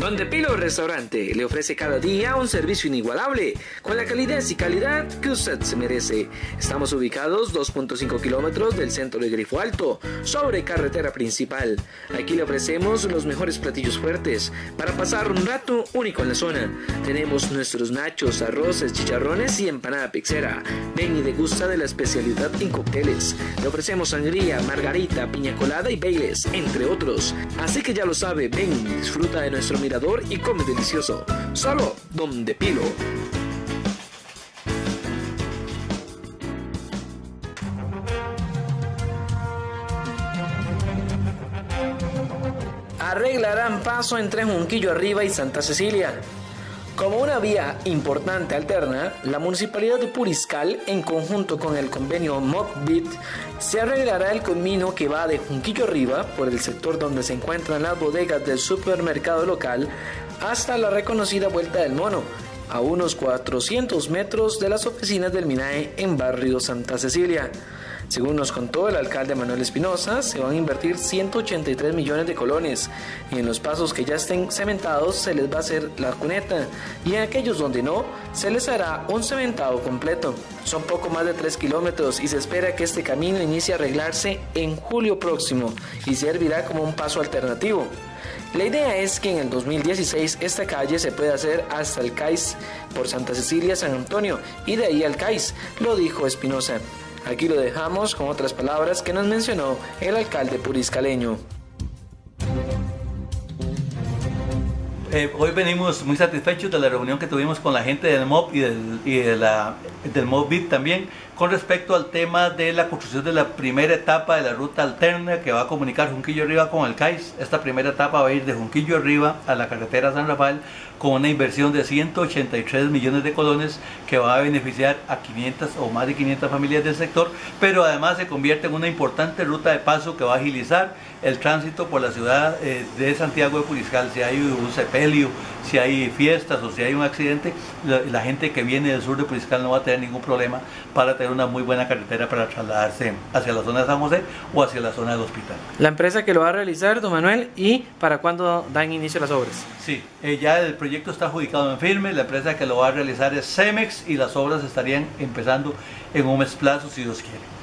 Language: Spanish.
Donde Pilo Restaurante le ofrece cada día un servicio inigualable, con la calidad y calidad que usted se merece. Estamos ubicados 2.5 kilómetros del centro de Grifo Alto, sobre carretera principal. Aquí le ofrecemos los mejores platillos fuertes para pasar un rato único en la zona. Tenemos nuestros nachos, arroces, chicharrones y empanada pixera. Ven y degusta de la especialidad en cócteles. Le ofrecemos sangría, margarita, piña colada y bailes, entre otros. Así que ya lo sabe, ven, disfruta de nuestro y come delicioso. Solo donde Pilo. Arreglarán paso entre Junquillo Arriba y Santa Cecilia. Como una vía importante alterna, la Municipalidad de Puriscal, en conjunto con el convenio MOBIT, se arreglará el camino que va de Junquillo Arriba, por el sector donde se encuentran las bodegas del supermercado local, hasta la reconocida Vuelta del Mono, a unos 400 metros de las oficinas del MINAE en barrio Santa Cecilia. Según nos contó el alcalde Manuel Espinosa, se van a invertir 183 millones de colones y en los pasos que ya estén cementados se les va a hacer la cuneta y en aquellos donde no, se les hará un cementado completo. Son poco más de 3 kilómetros y se espera que este camino inicie a arreglarse en julio próximo y servirá como un paso alternativo. La idea es que en el 2016 esta calle se pueda hacer hasta el CAIS por Santa Cecilia San Antonio y de ahí al CAIS, lo dijo Espinosa. Aquí lo dejamos con otras palabras que nos mencionó el alcalde puriscaleño. Eh, hoy venimos muy satisfechos de la reunión que tuvimos con la gente del MOB y del, y también con respecto al tema de la construcción de la primera etapa de la ruta alterna que va a comunicar Junquillo Arriba con el CAIS. Esta primera etapa va a ir de Junquillo Arriba a la carretera San Rafael con una inversión de 183 millones de colones que va a beneficiar a 500 o más de 500 familias del sector, pero además se convierte en una importante ruta de paso que va a agilizar el tránsito por la ciudad eh, de Santiago de Puriscal. Si hay un sepelio, si hay fiestas o si hay un accidente, la, la gente que viene del sur de Puriscal no va a tener ningún problema para tener una muy buena carretera para trasladarse hacia la zona de San José o hacia la zona del hospital. La empresa que lo va a realizar, don Manuel, y para cuándo dan inicio las obras. Sí, eh, ya el proyecto está adjudicado en firme, la empresa que lo va a realizar es Cemex y las obras estarían empezando en un mes plazo si Dios quiere.